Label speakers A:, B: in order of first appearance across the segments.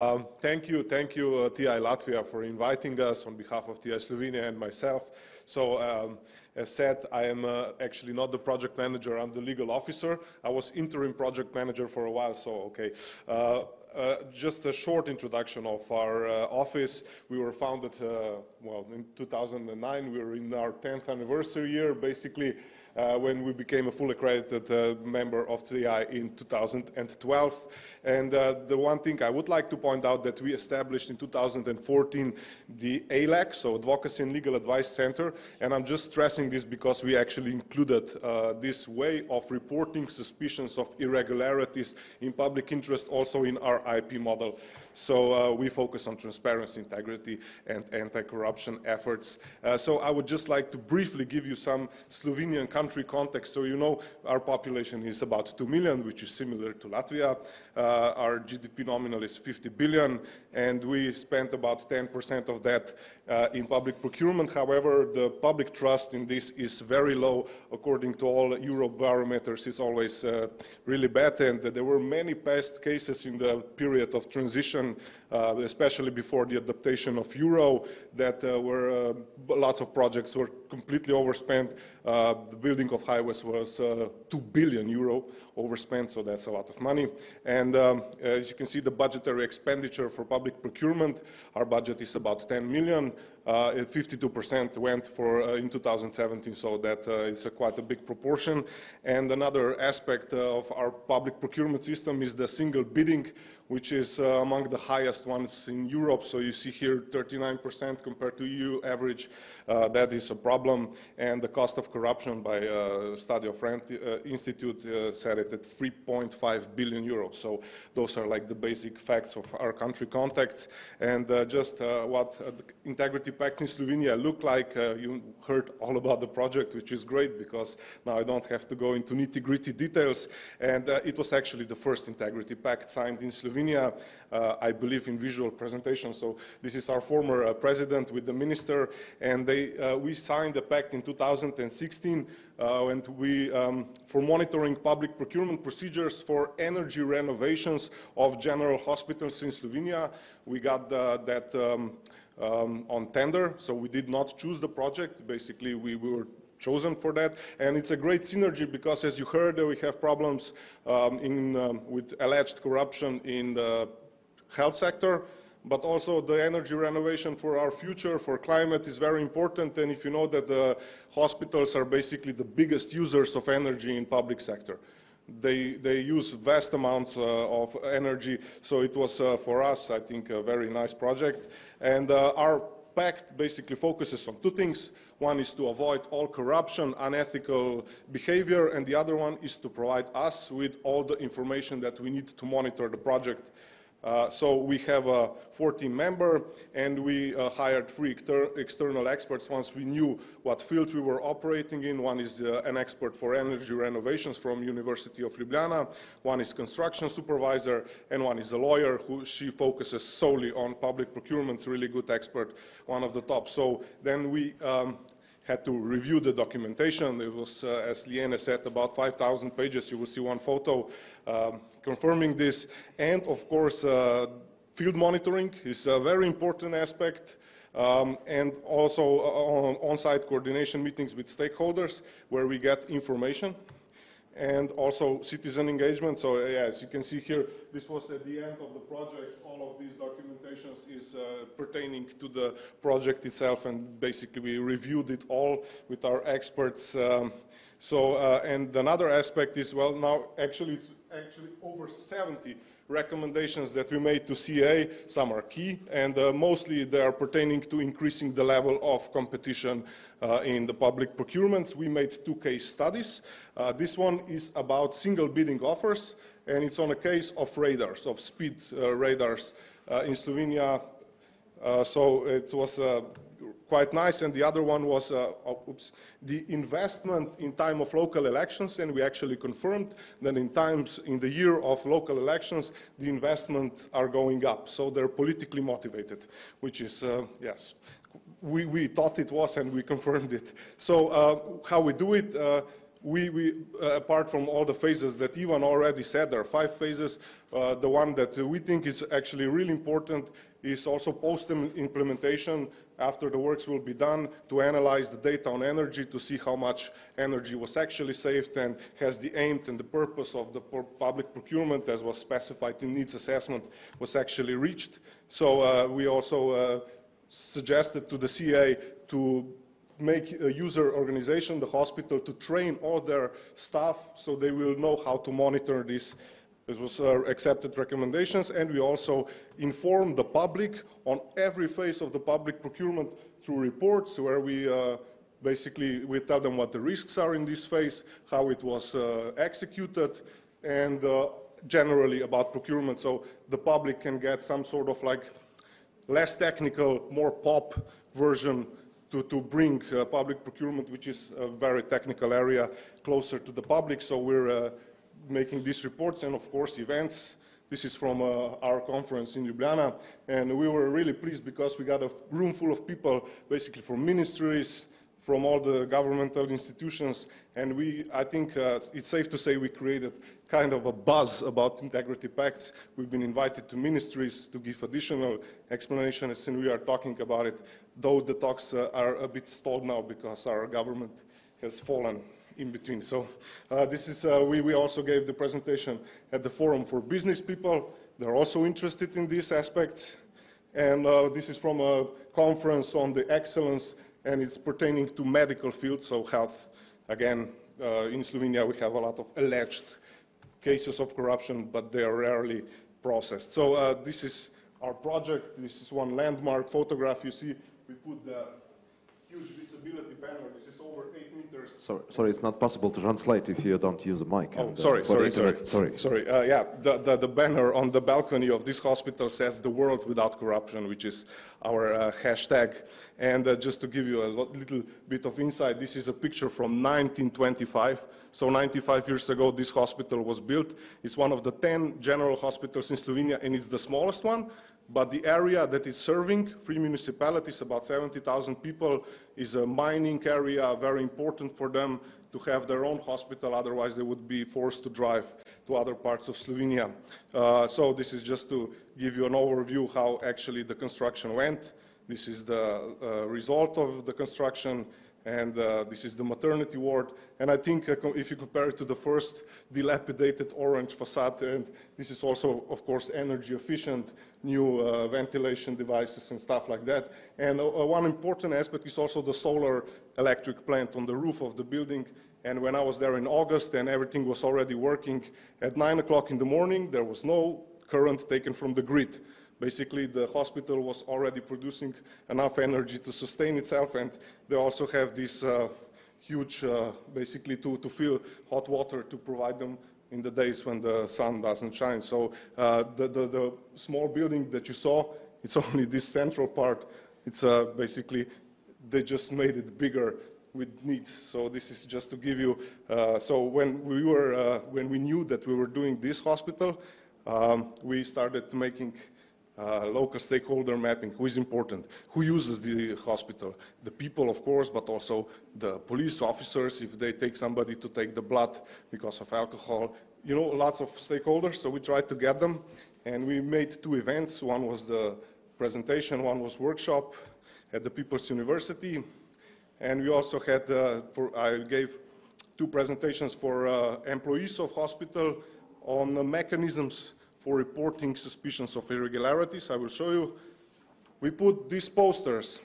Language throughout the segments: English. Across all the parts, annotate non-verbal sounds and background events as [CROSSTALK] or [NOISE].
A: Um, thank you, thank you, uh, TI Latvia, for inviting us on behalf of TI Slovenia and myself. So, um, as said, I am uh, actually not the project manager, I'm the legal officer. I was interim project manager for a while, so okay. Uh, uh, just a short introduction of our uh, office. We were founded, uh, well, in 2009. We were in our 10th anniversary year. Basically, when we became a fully accredited uh, member of TI in 2012. And uh, the one thing I would like to point out that we established in 2014 the ALAC, so Advocacy and Legal Advice Center, and I'm just stressing this because we actually included uh, this way of reporting suspicions of irregularities in public interest also in our IP model. So uh, we focus on transparency, integrity, and anti-corruption efforts. Uh, so I would just like to briefly give you some Slovenian country context. So you know our population is about 2 million, which is similar to Latvia. Uh, our GDP nominal is 50 billion, and we spent about 10% of that uh, in public procurement. However, the public trust in this is very low. According to all Eurobarometers, it's always uh, really bad, and there were many past cases in the period of transition uh, especially before the adaptation of euro, that uh, were uh, lots of projects were completely overspent. Uh, the building of highways was uh, 2 billion euro overspent, so that's a lot of money. And um, as you can see, the budgetary expenditure for public procurement, our budget is about 10 million. 52% uh, went for in 2017, so that is a quite a big proportion. And another aspect of our public procurement system is the single bidding, which is among the highest ones in Europe. So you see here 39% compared to EU average. Uh, that is a problem. And the cost of corruption by uh, study of uh, Institute uh, set it at 3.5 billion euros. So those are like the basic facts of our country context. And uh, just what the Integrity Pact in Slovenia look like, you heard all about the project, which is great because now I don't have to go into nitty-gritty details. And it was actually the first Integrity Pact signed in Slovenia. Uh, I believe, in visual presentation. So this is our former uh, president with the minister, and they, uh, we signed the pact in 2016 and we, um, for monitoring public procurement procedures for energy renovations of general hospitals in Slovenia. We got that um, um, on tender, so we did not choose the project. Basically, we, we were chosen for that. And it's a great synergy because, as you heard, we have problems um, in, um, with alleged corruption in the health sector, but also the energy renovation for our future, for climate is very important. And if you know that the hospitals are basically the biggest users of energy in public sector. They, they use vast amounts uh, of energy, so it was uh, for us, I think, a very nice project. And uh, our pact basically focuses on two things. One is to avoid all corruption, unethical behavior, and the other one is to provide us with all the information that we need to monitor the project uh, so we have a 14 member and we uh, hired three external experts once we knew what field we were operating in. One is uh, an expert for energy renovations from University of Ljubljana, one is construction supervisor, and one is a lawyer who she focuses solely on public procurement, really good expert, one of the top. So then we um, had to review the documentation. It was, uh, as Liene said, about 5,000 pages. You will see one photo um, confirming this. And of course, uh, field monitoring is a very important aspect. Um, and also uh, on-site coordination meetings with stakeholders where we get information and also citizen engagement. So uh, as you can see here, this was at the end of the project. All of these documentations is uh, pertaining to the project itself, and basically we reviewed it all with our experts. Um, so, uh, and another aspect is, well, now actually it's actually over 70 recommendations that we made to CA. Some are key, and uh, mostly they are pertaining to increasing the level of competition uh, in the public procurements. We made two case studies. Uh, this one is about single bidding offers, and it's on a case of radars, of speed uh, radars uh, in Slovenia. Uh, so it was quite nice. And the other one was uh, oh, oops, the investment in time of local elections. And we actually confirmed that in times, in the year of local elections, the investments are going up. So they're politically motivated, which is, uh, yes, we, we, thought it was and we [LAUGHS] confirmed it. So uh, how we do it, uh, we, we uh, apart from all the phases that Ivan already said, there are five phases. Uh, the one that we think is actually really important is also post-implementation after the works will be done to analyze the data on energy to see how much energy was actually saved and has the aim and the purpose of the public procurement as was specified in needs assessment was actually reached. So uh, we also uh, suggested to the CA to make a user organization, the hospital, to train all their staff so they will know how to monitor this this was uh, accepted recommendations, and we also inform the public on every phase of the public procurement through reports where we uh, basically we tell them what the risks are in this phase, how it was uh, executed, and uh, generally about procurement, so the public can get some sort of like less technical, more pop version to, to bring uh, public procurement, which is a very technical area, closer to the public. So we're uh, making these reports and, of course, events. This is from uh, our conference in Ljubljana, and we were really pleased because we got a room full of people, basically from ministries, from all the governmental institutions, and we, I think uh, it's safe to say we created kind of a buzz about integrity pacts. We've been invited to ministries to give additional explanations, and we are talking about it, though the talks uh, are a bit stalled now because our government has fallen in between. So uh, this is, uh, we, we also gave the presentation at the Forum for Business People. They're also interested in these aspects. And uh, this is from a conference on the excellence, and it's pertaining to medical field, so health. Again, in Slovenia, we have a lot of alleged cases of corruption, but they are rarely processed. So uh, this is our project. This is one landmark photograph. You see, we put the huge visibility banner. This is over eight meters.
B: Sorry, sorry, it's not possible to translate if you don't use a mic.
A: Oh, and, sorry, uh, sorry, sorry, sorry, sorry. Uh, yeah, the, the, the, banner on the balcony of this hospital says "The world without corruption," which is our uh, hashtag. And uh, just to give you a little bit of insight, this is a picture from 1925. So 95 years ago, this hospital was built. It's one of the 10 general hospitals in Slovenia, and it's the smallest one. But the area that is serving three municipalities, about 70,000 people, is a mining area, very important for them to have their own hospital, otherwise they would be forced to drive to other parts of Slovenia. Uh, so this is just to give you an overview how actually the construction went. This is the uh, result of the construction and uh, this is the maternity ward. And I think uh, if you compare it to the first dilapidated orange facade, and this is also, of course, energy efficient, new ventilation devices and stuff like that. And one important aspect is also the solar electric plant on the roof of the building. And when I was there in August and everything was already working, at 9 o'clock in the morning, there was no current taken from the grid. Basically, the hospital was already producing enough energy to sustain itself, and they also have this uh, huge, uh, basically, to, to fill hot water to provide them in the days when the sun doesn't shine. So uh, the, the, the, small building that you saw, it's [LAUGHS] only this central part. It's uh, basically, they just made it bigger with needs. So this is just to give you, uh, so when we were, uh, when we knew that we were doing this hospital, um, we started making uh, local stakeholder mapping, who is important, who uses the hospital, the people, of course, but also the police officers, if they take somebody to take the blood because of alcohol, you know, lots of stakeholders, so we tried to get them, and we made two events. One was the presentation, one was workshop at the People's University, and we also had, uh, for, I gave two presentations for uh, employees of hospital on the mechanisms for reporting suspicions of irregularities. I will show you. We put these posters,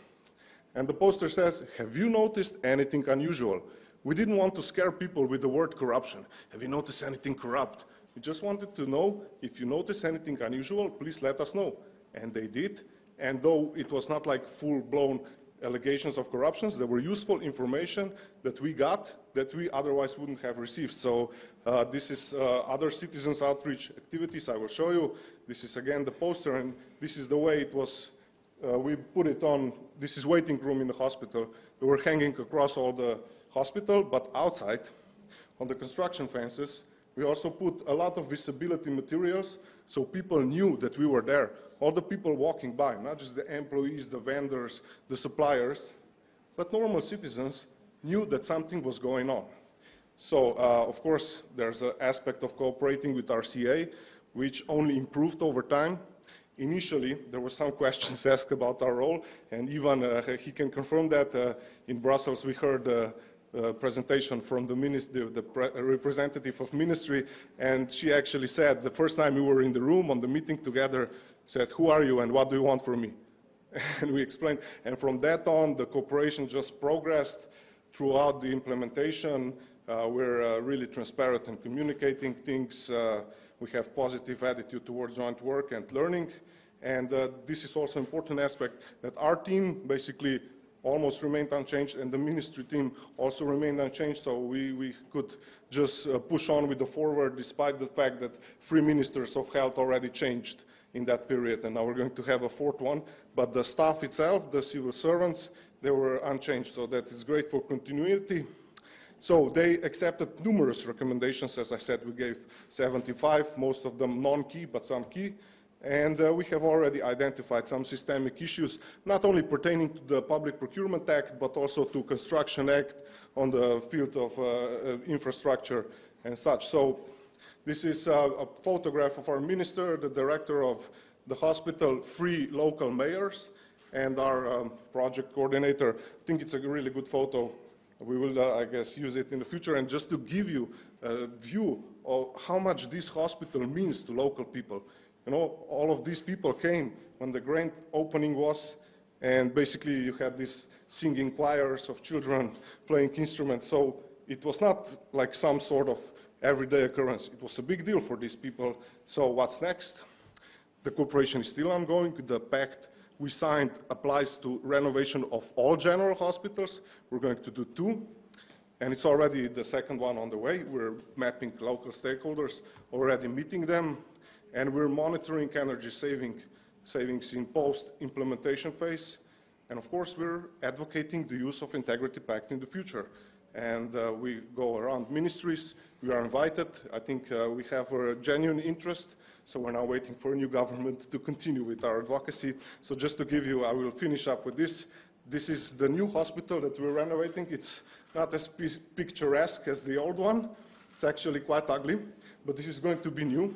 A: and the poster says, have you noticed anything unusual? We didn't want to scare people with the word corruption. Have you noticed anything corrupt? We just wanted to know if you notice anything unusual, please let us know. And they did. And though it was not like full-blown allegations of corruptions. There were useful information that we got that we otherwise wouldn't have received. So uh, this is uh, other citizens outreach activities I will show you. This is again the poster and this is the way it was, uh, we put it on, this is waiting room in the hospital. We were hanging across all the hospital, but outside on the construction fences, we also put a lot of visibility materials so people knew that we were there all the people walking by, not just the employees, the vendors, the suppliers, but normal citizens knew that something was going on. So, uh, of course, there's an aspect of cooperating with our CA, which only improved over time. Initially, there were some [LAUGHS] questions asked about our role, and Ivan, uh, he can confirm that. Uh, in Brussels, we heard uh, presentation from the, the representative of ministry, and she actually said, the first time we were in the room on the meeting together, said, who are you and what do you want from me? [LAUGHS] and we explained, and from that on, the cooperation just progressed throughout the implementation. Uh, we're uh, really transparent in communicating things. Uh, we have positive attitude towards joint work and learning. And uh, this is also an important aspect that our team basically almost remained unchanged and the ministry team also remained unchanged. So we, we could just uh, push on with the forward despite the fact that three ministers of health already changed in that period. And now we're going to have a fourth one. But the staff itself, the civil servants, they were unchanged. So that is great for continuity. So they accepted numerous recommendations. As I said, we gave 75, most of them non-key, but some key. And uh, we have already identified some systemic issues, not only pertaining to the Public Procurement Act, but also to Construction Act on the field of uh, uh infrastructure and such. So this is a, a photograph of our minister, the director of the hospital, three local mayors, and our um, project coordinator. I think it's a really good photo we will, uh, I guess, use it in the future. And just to give you a view of how much this hospital means to local people. You know, all of these people came when the grand opening was, and basically you had these singing choirs of children playing instruments. So it was not like some sort of everyday occurrence. It was a big deal for these people. So what's next? The cooperation is still ongoing. The pact we signed applies to renovation of all general hospitals. We're going to do two, and it's already the second one on the way. We're mapping local stakeholders, already meeting them, and we're monitoring energy saving, savings in post-implementation phase. And of course, we're advocating the use of Integrity Pact in the future. And uh, we go around ministries, we are invited. I think uh, we have a genuine interest so we're now waiting for a new government to continue with our advocacy. So just to give you, I will finish up with this. This is the new hospital that we're renovating. It's not as picturesque as the old one. It's actually quite ugly, but this is going to be new.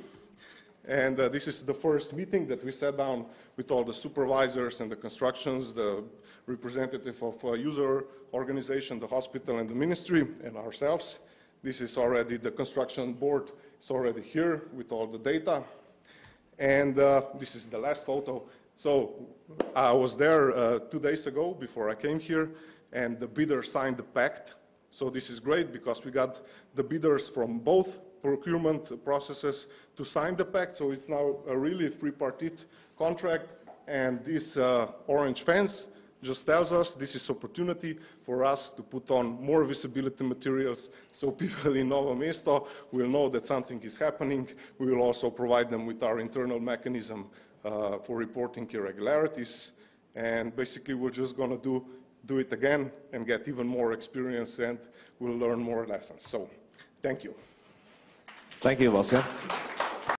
A: And uh, this is the first meeting that we sat down with all the supervisors and the constructions, the representative of uh, user organization, the hospital and the ministry, and ourselves. This is already the construction board it's already here with all the data. And uh, this is the last photo. So I was there uh, two days ago before I came here, and the bidder signed the pact. So this is great because we got the bidders from both procurement processes to sign the pact. So it's now a really three-party contract. And this uh, orange fence just tells us this is opportunity for us to put on more visibility materials so [LAUGHS] people in Novo Mesto will know that something is happening. We will also provide them with our internal mechanism uh, for reporting irregularities. And basically, we're just going to do, do it again and get even more experience and we'll learn more lessons. So, thank you.
B: Thank you, Vasja.